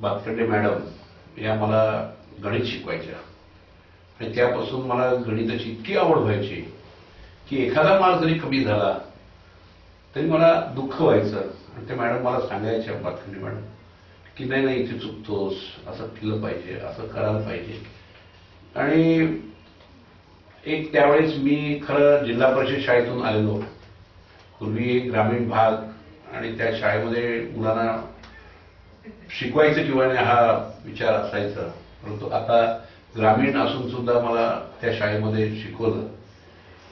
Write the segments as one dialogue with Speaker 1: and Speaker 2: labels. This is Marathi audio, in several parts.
Speaker 1: बातखंडे मॅडम या मला गणित शिकवायच्या. आणि त्यापासून मला गणिताची इतकी आवड व्हायची की एखादा मार्क जरी कमी झाला तरी मला दुःख व्हायचं. आणि त्या मॅडम मला सांगायच्या बातखंडे मॅडम की नाही नाही इथे चुकतोस असं केलं पाहिजे असं करायला पाहिजे. आणि एक त्यावेळेस मी खरं जिल्हा परिषद शाळेतून आलेलो. पूर्वी ग्रामीण भाग आणि त्या शाळेमध्ये मुलांना शिकवायचं किंवा नाही हा विचार असायचा. परंतु आता ग्रामीण असून सुद्धा मला त्या शाळेमध्ये शिकवलं.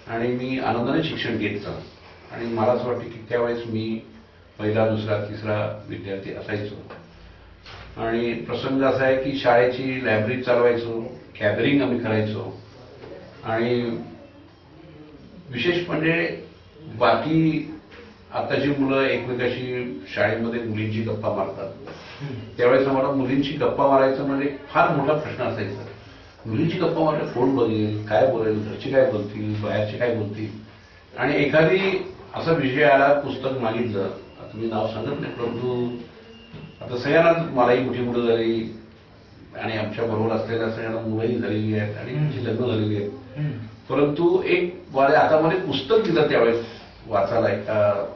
Speaker 1: आणि मी आनंदाने शिक्षण घेतलं आणि मला असं वाटतं की त्यावेळेस मी पहिला दुसरा तिसरा विद्यार्थी असायचो. आणि प्रसंग असा आहे की शाळेची लायब्ररी चालवायचो गॅदरिंग आम्ही करायचो. आणि विशेष म्हणजे बाकी आताची मुलं एकमेकाशी शाळेमध्ये मुलींची गप्पा मारतात त्यावेळेस आम्हाला मुलींची गप्पा मारायचं म्हणजे फार मोठा प्रश्न असायचा. मुलींची गप्पा मारल्या कोण बघेल काय बोलेल घरचे काय बोलतील बाहेरचे काय बोलतील? आणि एखादी असा विषय आला पुस्तक मागितलं आता मी नाव सांगत नाही परंतु आता सगळ्यांना मलाही मोठी मुलं झाली आणि आमच्या बरोबर असलेल्या सगळ्यांना मुलंही झालेली आहेत आणि त्यांची लग्न झालेली आहेत. परंतु एक मला आता मला पुस्तक दिलं त्यावेळेस वाचायला एका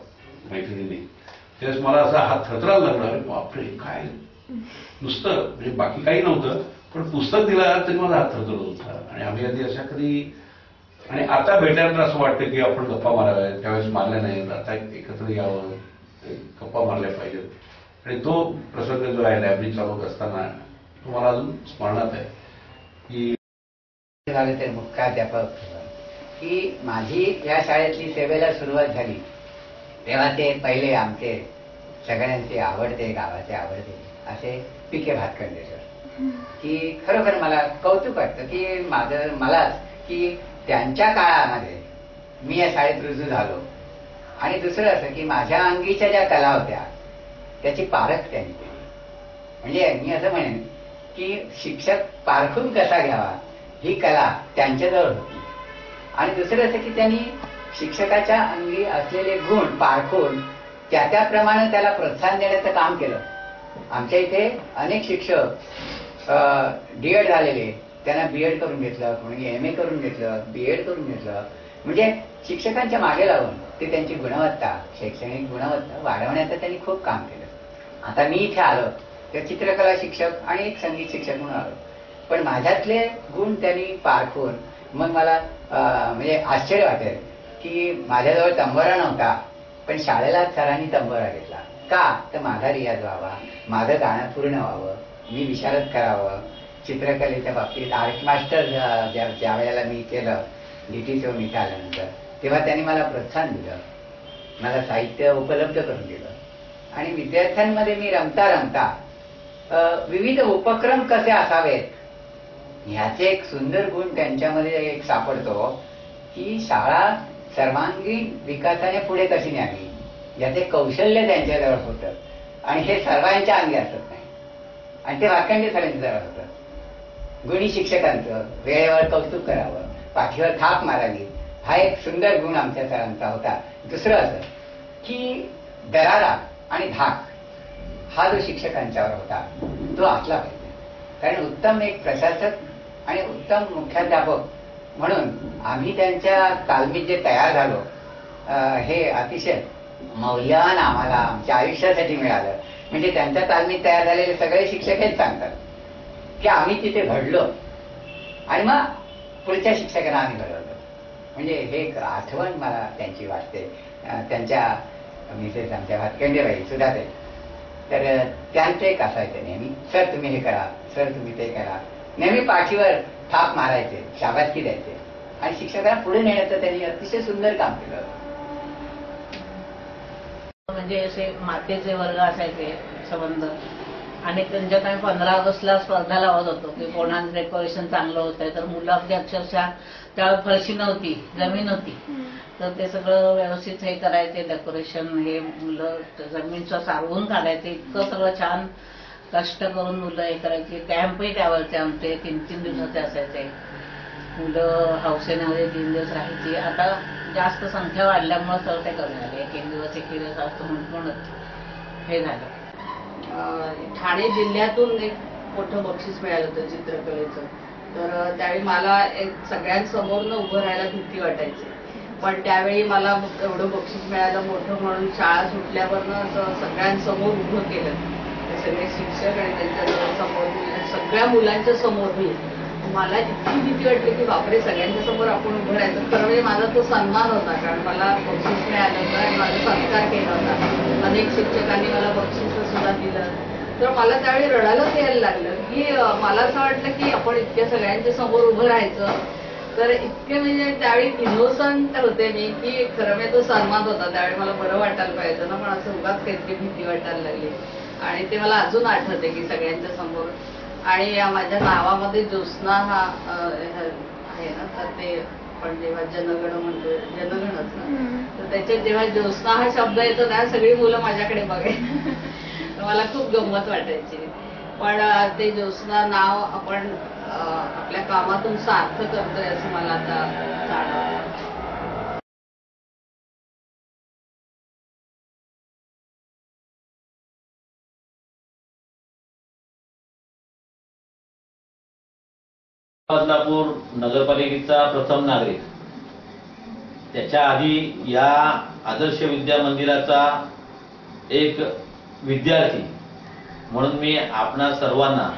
Speaker 1: मैत्रिणीने त्यावेळेस मला असा हात थरथरायला लागला अरे बापरे काय? नुसतं म्हणजे बाकी काही नव्हतं पण पुस्तक दिला तरी मला हात थरथरत होता. आणि आम्ही आधी अशा कधी आणि आता भेटायला तर असं वाटतं की आपण गप्पा माराव्यात. त्यावेळेस मारल्या नाही आता एकत्र यावं. गप्पा मारल्या पाहिजेत. आणि तो प्रसंग जो आहे लायब्ररी चालवत असताना तो मला अजून स्मरणात आहे. की
Speaker 2: मग काय मुख्याध्यापक की माझी या शाळेतली सेवेला सुरुवात झाली. तेव्हा ते पहिले आमचे सगळ्यांचे आवडते गावाचे आवडते असे पिके भातखंडे सर. की खरोखर मला कौतुक वाटतं की माझं मलाच की त्यांच्या काळामध्ये मी या शाळेत रुजू झालो. आणि दुसरं असं की माझ्या अंगीच्या ज्या कला होत्या त्याची पारख त्यांनी केली. म्हणजे मी असं म्हणेन की शिक्षक पारखून कसा घ्यावा ही कला त्यांच्याजवळ होती. आणि दुसरं असं की त्यांनी शिक्षकाच्या अंगी असलेले गुण पारखून त्या त्याप्रमाणे त्याला प्रोत्साहन देण्याचं काम केलं. आमच्या इथे अनेक शिक्षक डीएड झालेले. त्यांना बीएड करून घेतलं कोणी एम ए करून घेतलं बीएड करून घेतलं. म्हणजे शिक्षकांच्या मागे लावून ते त्यांची गुणवत्ता शैक्षणिक गुणवत्ता वाढवण्याचं त्यांनी खूप काम केलं. आता मी इथे आलो तर चित्रकला शिक्षक आणि एक संगीत शिक्षक म्हणून आलो. पण माझ्यातले गुण त्यांनी पारखून मग मला म्हणजे आश्चर्य वाटेल. की माझ्याजवळ तंबरा नव्हता पण शाळेला सरांनी तंबरा घेतला. का? तर माझा रियाज व्हावा माझं गाणं पूर्ण व्हावं मी विशारद करावं. चित्रकलेच्या बाबतीत आर्ट मास्टर ज्या ज्या वेळेला मी केलं डी चो मी आल्यानंतर तेव्हा त्यांनी मला प्रोत्साहन दिलं. मला साहित्य उपलब्ध करून दिलं. आणि विद्यार्थ्यांमध्ये मी रमता रमता विविध उपक्रम कसे असावेत ह्याचे एक सुंदर गुण त्यांच्यामध्ये एक सापडतो की शाळा सर्वांगीण विकासाने पुढे कशी न्यावी? याचे कौशल्य त्यांच्याजवळ होतं. आणि हे सर्वांच्या अंगी असत नाही. आणि ते वाकंडे सरांच्या जवळ होतं. गुणी शिक्षकांचं वेळेवर कौतुक करावं पाठीवर थाप मारावी हा एक सुंदर गुण आमच्या सरांचा होता. दुसरं असं की दरारा आणि धाक हा जो शिक्षकांच्यावर होता तो असला पाहिजे. कारण उत्तम एक प्रशासक आणि उत्तम मुख्याध्यापक म्हणून आम्ही त्यांच्या तालमीत जे तयार झालो. हे अतिशय मौल्यवान आम्हाला आमच्या आयुष्यासाठी मिळालं. म्हणजे त्यांच्या तालमीत तयार झालेले सगळे शिक्षक हेच सांगतात की आम्ही तिथे घडलो. आणि मग पुढच्या शिक्षकांना आम्ही घडवलं. म्हणजे हे एक आठवण मला त्यांची वाटते. त्यांच्या मिसेस आमच्या भातखंडेबाई सुद्धा ते. तर त्यांचं एक असायचं नेहमी सर तुम्ही हे करा. सर तुम्ही ते करा. नेहमी पाठीवर थाप मारायचे शाबासकी द्यायचे. आणि शिक्षकांना पुढे नेण्याचं त्यांनी अतिशय सुंदर काम केलं.
Speaker 3: म्हणजे असे मातेचे वर्ग असायचे संबंध. आणि त्यांच्यात आम्ही पंधरा ऑगस्टला स्पर्धा लावत होतो की कोणाचं डेकोरेशन चांगलं होतंय. तर मुलं अगदी अक्षरशः त्यावर फरशी नव्हती जमीन होती. तर ते सगळं व्यवस्थित हे करायचे डेकोरेशन हे मुलं जमीनचं सारवून काढायचे. इतकं सगळं छान कष्ट करून मुलं हे करायची. कॅम्पही त्यावरचे आमचे. तीन तीन दिवसाचे असायचे. मुलं हौसेनामध्ये तीन दिवस राहायची. आता जास्त संख्या वाढल्यामुळे सर ते कमी झाले. एक एक दिवस एक दिवस असतो म्हणून हे झालं.
Speaker 4: ठाणे जिल्ह्यातून एक मोठं बक्षीस मिळालं होतं चित्रकलेचं. तर त्यावेळी मला एक सगळ्यांसमोरनं उभं राहायला भीती वाटायची. पण त्यावेळी मला एवढं बक्षीस मिळालं मोठं म्हणून शाळा सुटल्यावरनं असं सगळ्यांसमोर उभं केलं. ते सगळे शिक्षक आणि त्यांच्यासमोर सगळ्या मुलांच्या समोर मी. मला इतकी भीती वाटली की बापरे सगळ्यांच्या समोर आपण उभं राहायचं. खरं माझा तो सन्मान होता कारण मला बक्षीस मिळालं होतं आणि माझा सत्कार केला होता. अनेक शिक्षकांनी मला बक्षीस सुद्धा दिलं. तर मला त्यावेळी रडायलाच यायला लागलं की मला असं वाटलं की आपण इतक्या सगळ्यांच्या समोर उभं राहायचं. तर इतके म्हणजे त्यावेळी इनोसंट होते मी की खरं म्हणजे तो सन्मान होता. त्यावेळी मला बरं वाटायला पाहिजे ना पण असं उगाच काहीतरी भीती वाटायला लागली. आणि ते मला अजून आठवते की सगळ्यांच्या समोर. आणि या माझ्या नावामध्ये ज्योत्स्ना हा आहे ना तर ते आपण जेव्हा जनगण म्हणतो जनगणच ना. तर त्याच्यात जेव्हा ज्योत्स्ना हा शब्द येतो ना सगळी मुलं माझ्याकडे बघायची तर मला खूप गंमत वाटायची. पण ते ज्योत्स्ना नाव आपण आपल्या कामातून सार्थ करतोय असं मला आता जाणवतं.
Speaker 5: बदलापूर नगरपालिकेचा प्रथम नागरिक. त्याच्या आधी या आदर्श विद्या मंदिराचा एक विद्यार्थी म्हणून मी आपणा सर्वांना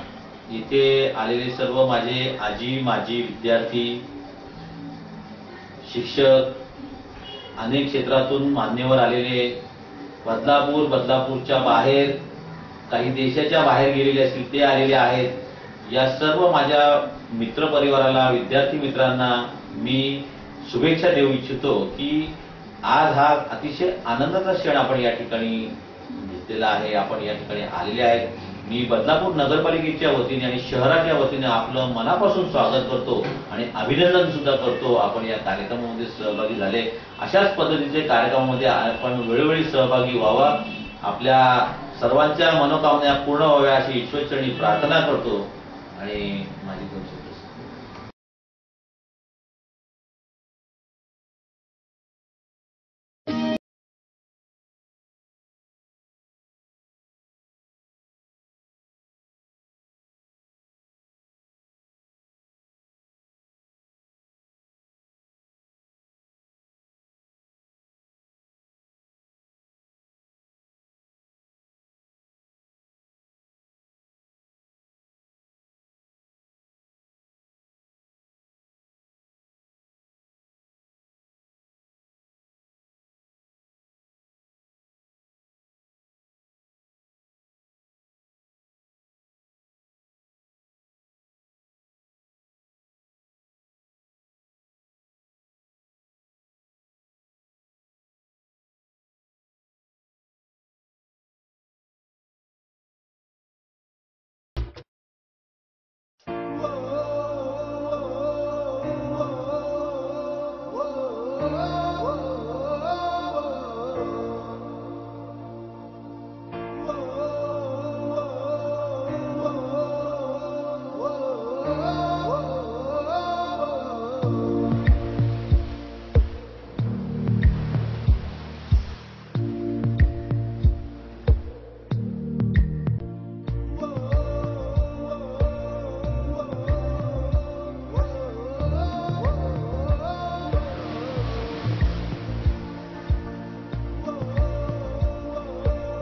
Speaker 5: इथे आलेले सर्व माझे आजी माजी विद्यार्थी शिक्षक अनेक क्षेत्रातून मान्यवर आलेले बदलापूर बदलापूरच्या बाहेर काही देशाच्या बाहेर गेलेले असतील ते आलेले आहेत. या सर्व माझ्या मित्रपरिवाराला विद्यार्थी मित्रांना मी शुभेच्छा देऊ इच्छितो की आज हा अतिशय आनंदाचा क्षण आपण या ठिकाणी घेतलेला आहे. आपण या ठिकाणी आलेले आहेत. मी बदलापूर नगरपालिकेच्या वतीने आणि शहराच्या वतीने आपलं मनापासून स्वागत करतो आणि अभिनंदन सुद्धा करतो. आपण या कार्यक्रमामध्ये सहभागी झाले. अशाच पद्धतीचे कार्यक्रमामध्ये आपण वेळोवेळी सहभागी व्हावा. आपल्या सर्वांच्या मनोकामना पूर्ण व्हाव्या अशी ईश्वरचरणी प्रार्थना करतो. आणि माझी दोन शब्द